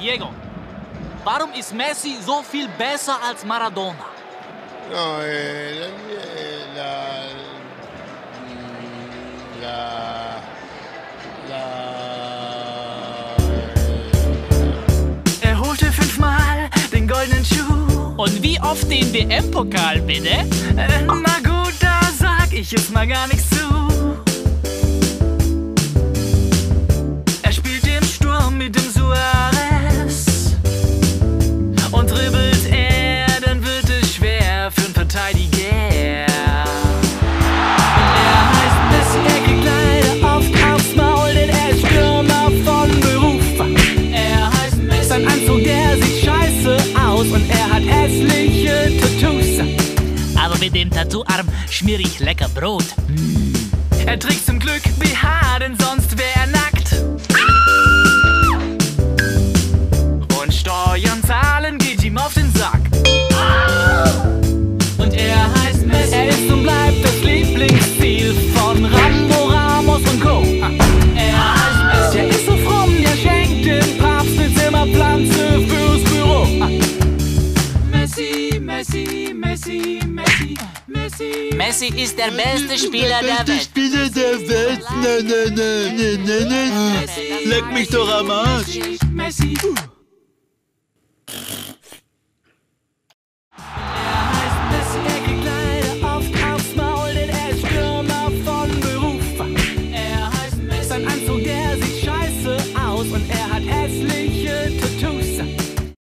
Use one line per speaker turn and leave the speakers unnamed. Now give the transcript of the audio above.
Diego, warum ist Messi so viel besser als Maradona?
No, eh, la, la, la, eh.
er holte fünfmal den goldenen Schuh.
Und wie oft den WM-Pokal, bitte?
Äh, na gut, da sag ich jetzt mal gar nichts zu. mit dem
Tattooarm schmier ich lecker Brot. Mm.
Er trägt zum Glück BH, denn sonst wäre Messi, Messi, Messi. Messi ist der beste Spieler der, Welt. Der beste Spieler der Welt. Nein, nein, nein, nein, nein, nein. Leck mich doch am Arsch. Messi. Beruf. Er heißt
Messi. Sein Anzug, der
sieht scheiße aus und er hat
hässlich.